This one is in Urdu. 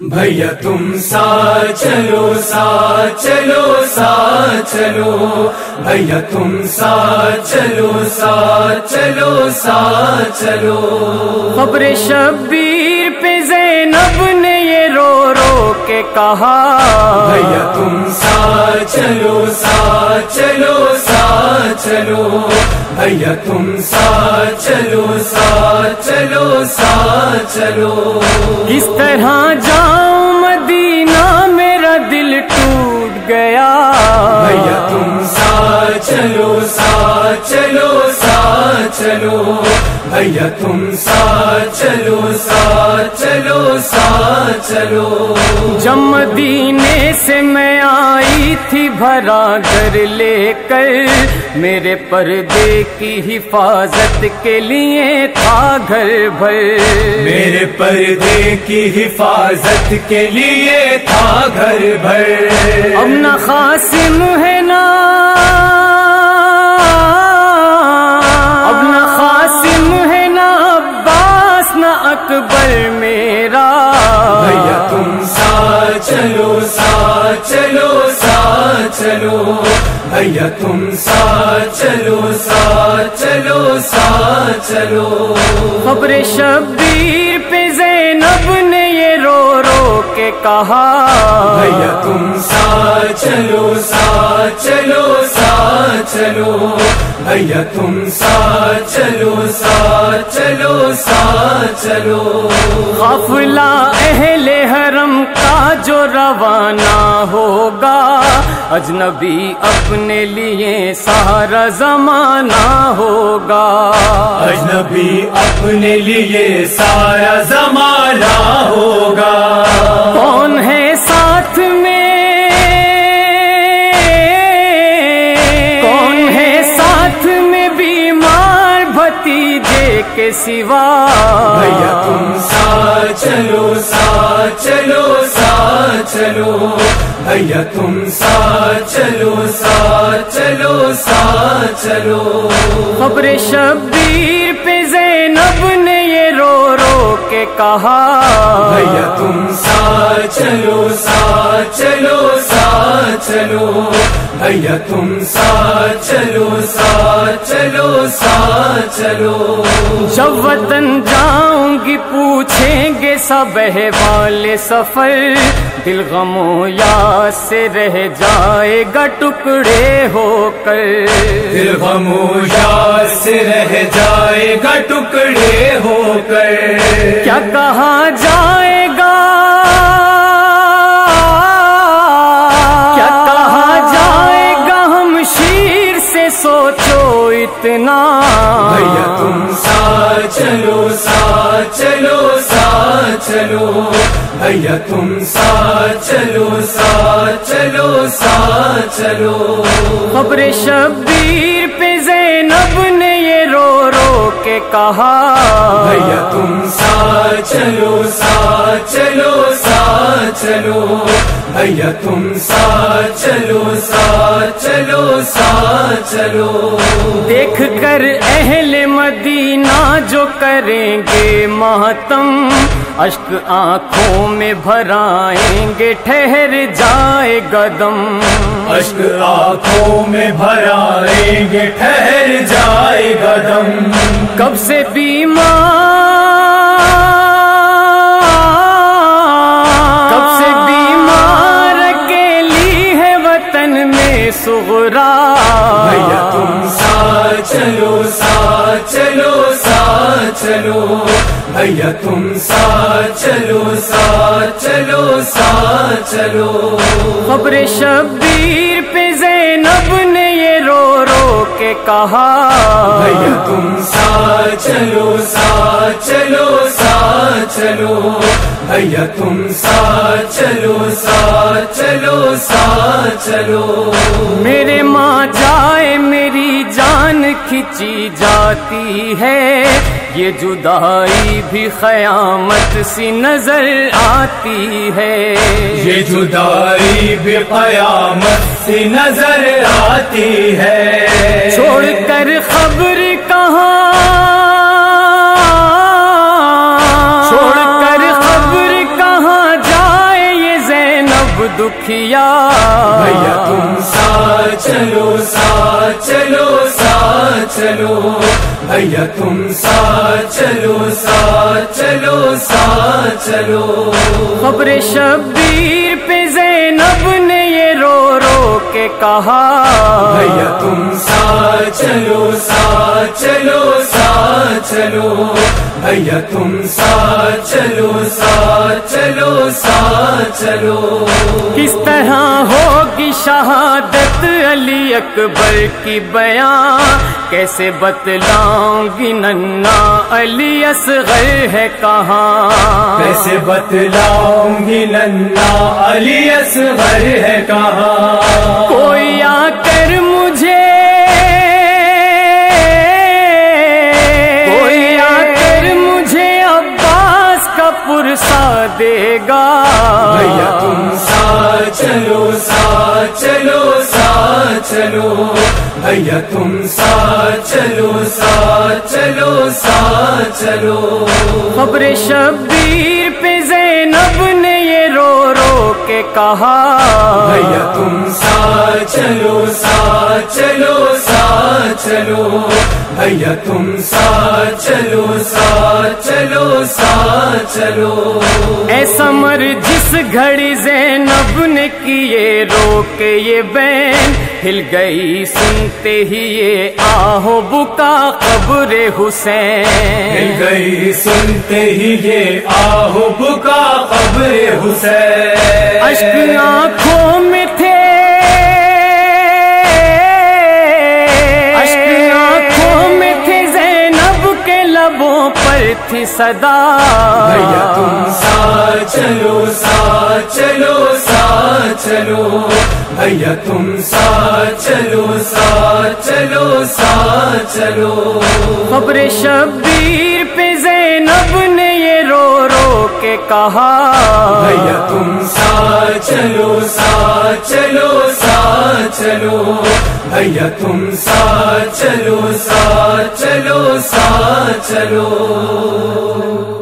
بھیا تم سا چلو سا چلو سا چلو۔ بھیا تم سا چلو سا چلو سا چلو۔ خبر شبیر پہ زینب نے یہ رو رو کے کہا۔ بھیا تم سا چلو سا چلو سا چلو بھیا تم سا چلو سا چلو سا چلو۔ اس طرح جاؤں مدینہ میرا دل ٹوٹ گیا۔ بھیا تم سا چلو سا چلو سا چلو۔ بھیا تم سا چلو سا چلو سا چلو۔ جب مدینے سے میں آئی تھی بھرا گھر لے کر۔ میرے پردے کی حفاظت کے لیے تھا گھر بھر۔ میرے پردے کی حفاظت کے لیے تھا گھر بھر۔ اب نہ خاصم ہے نا۔ اکبر میرا۔ بھیا تم سا چلو سا چلو سا چلو۔ بھیا تم سا چلو سا چلو سا چلو۔ خبر شبیر کہا۔ بھیا تم سا چلو سا چلو سا چلو۔ بھیا تم سا چلو سا چلو سا چلو۔ قافلہ اہل حرم کا جو روانہ ہوگا اجنبی اپنے لیے سارا زمانہ ہوگا۔ اجنبی اپنے لیے سارا زمانہ ہوگا۔ کون ہے ساتھ میں؟ کون ہے ساتھ میں بیمار بھتیجے کے سوا؟ بھیا تم سا چلو سا چلو سا چلو۔ بھیا تم سا چلو سا چلو سا چلو۔ خبر شبیر کے کہا۔ بھیا تم سا چلو سا چلو سا چلو۔ بھیا تم سا چلو سا چلو سا چلو۔ جب وطن جاؤں گی پوچھیں گے سب والے سفر۔ دل غموں یا سے رہ جائے گا ٹکڑے ہو کر۔ دل خاموشا سے رہ جائے گا ٹکڑے ہو کر۔ کیا کہا جائے گا؟ کیا کہا جائے گا ہم شیر سے؟ سوچو اتنا۔ بھیا تم سا چلو سا چلو سا چلو۔ بھیا تم سا چلو سا چلو سا چلو۔ خبر شبیر پہ زینب کے کہا بھیا تم سا چلو سا چلو سا چلو بھیا تم سا چلو سا چلو سا چلو دیکھ کر اہل مدینہ جو کریں گے ماتم۔ اشک آنکھوں میں بھرائیں گے ٹھہر جائے گدم اشک آنکھوں میں بھرائیں گے ٹھہر جائے گا دم کب سے بیمار کب سے بیمار اکیلی ہے وطن میں سغرا تم سا چلو سا چلو سا چلو۔ بھیا تم سا چلو سا چلو سا چلو۔ خبر شبیر پہ زینب نے یہ رو رو کے کہا۔ بھیا تم سا چلو سا چلو سا چلو بھیا تم سا چلو سا چلو سا چلو۔ میرے ماں جائے میری جان کھچی جاتی ہے۔ یہ جدائی بھی قیامت سی نظر آتی ہے۔ یہ جدائی بھی قیامت سی نظر آتی ہے۔ چھوڑ کر خبر دکھیا بھیا تم ساتھ چلو ساتھ چلو ساتھ چلو۔ بھیا تم ساتھ چلو ساتھ چلو ساتھ چلو۔ خبر شبیر پہ زینب نے یہ رو رو کے کہا۔ بھیا تم ساتھ چلو ساتھ چلو ساتھ چلو۔ بھیا تم ساتھ چلو ساتھ چلو ساتھ چلو کس طرح ہوگی شہادت علی اکبر کی بیان؟ کیسے بتلاؤں گی ننا علی اصغر ہے کہاں؟ کیسے بتلاؤں گی ننا علی اصغر ہے کہاں؟ کوئی آ پرسا دے گا۔ بھیا تم ساتھ چلو ساتھ چلو ساتھ چلو۔ بھیا تم ساتھ چلو ساتھ چلو ساتھ چلو۔ خبر شبیر پہ زینب نے یہ رو رو کے کہا۔ بھیا تم ساتھ چلو ساتھ چلو۔ چلو بھیا تم ساتھ چلو ساتھ چلو ساتھ چلو۔ اے سمر جس گھڑی زینب نے کیے رو کے یہ بین۔ ہل گئی سنتے ہی یہ آہو بکا قبر حسین۔ مل گئی سنتے ہی یہ آہو بکا قبر حسین۔ اشک آنکھوں تھی صدا۔ تم ساتھ چلو ساتھ چلو ساتھ چلو۔ بھیا تم ساتھ چلو ساتھ چلو ساتھ چلو۔ خبر شبیر پہ زینب نے یہ رو رو کے کہا۔ بھیا تم چلو بھیا تم ساتھ چلو ساتھ چلو ساتھ چلو